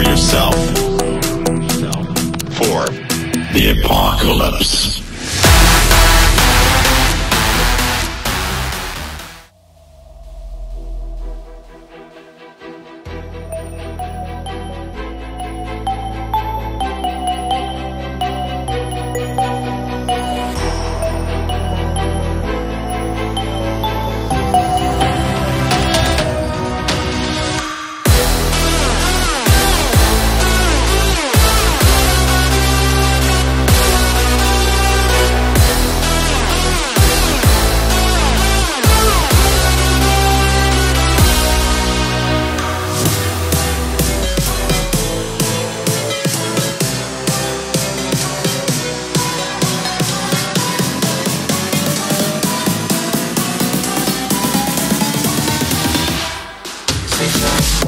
prepare yourself for the apocalypse. Station.